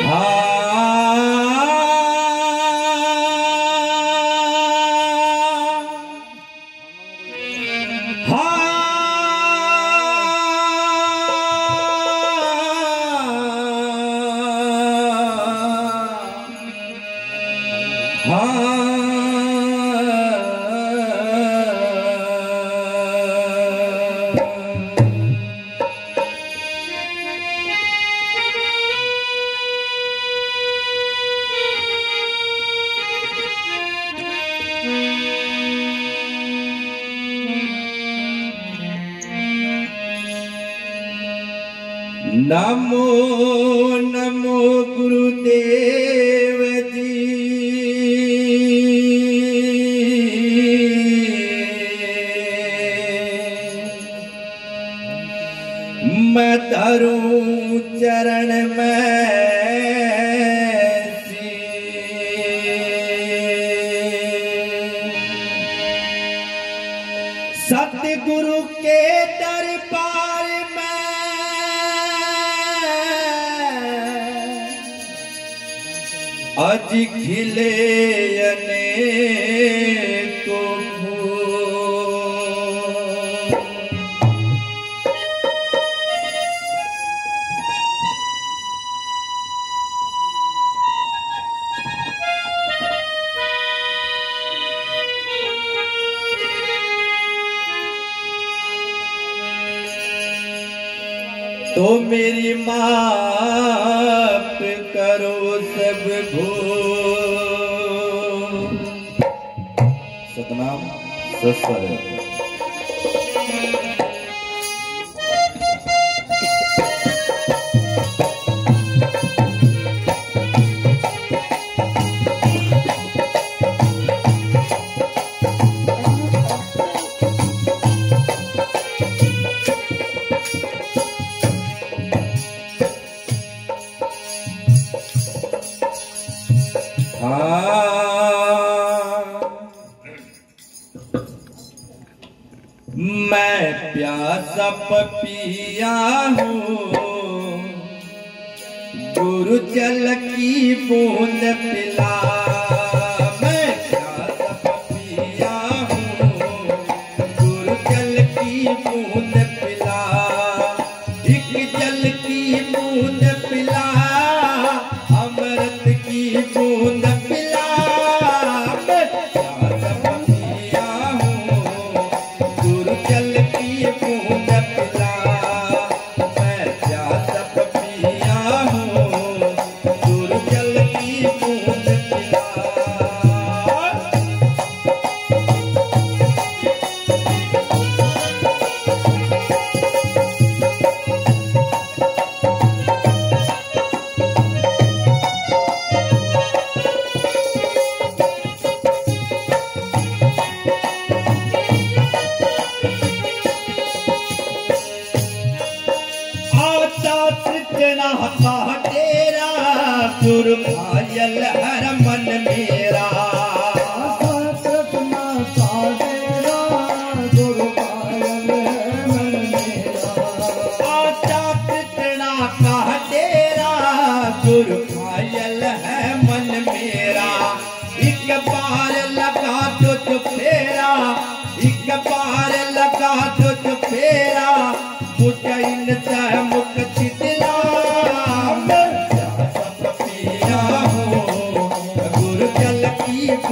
Ah. ah. ah. ah. Namo Namo गुरुदेव जी मैं धरूं चरण में सतगुरु के दरबार में আজ খিলে तो मेरी माँ पाप करो सब भो सतनाम सस्वर मैं प्यासा पपिया हूँ। गुरु जल की बूंद पिला पहुँचत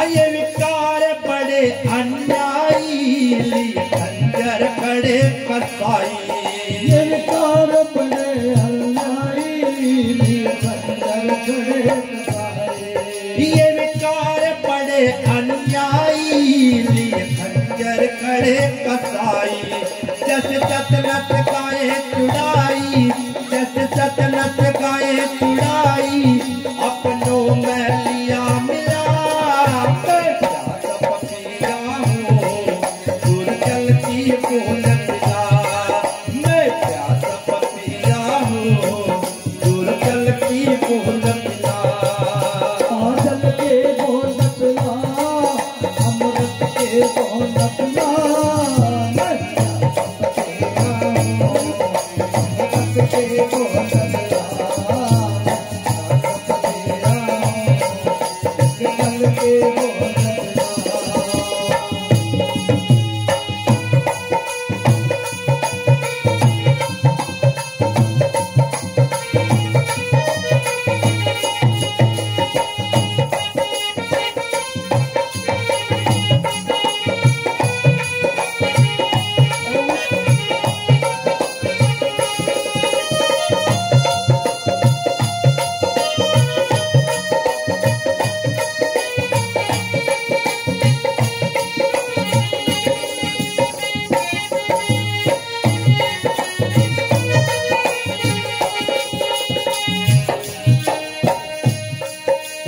आए विकार बड़े अन्यायी खंजर खड़े कसाई। ये विकार बड़े हल्लाई खंजर खड़े कसाई। ये विकार बड़े अन्यायी लिए खड़े कसाई। जस चतनत गाए चुड़ाई जस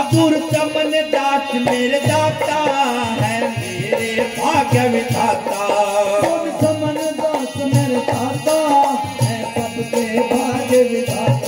अबुर चमन दास मेरे दाता है, मेरे भाग्य विधाता समन दास मेरे दाता है सबके भाग्य विधाता